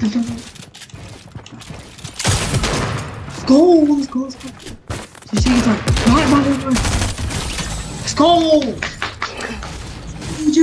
Let's go! Let's go! Let's go! Just take your time. Right, right, right, right. Let's go! DJ!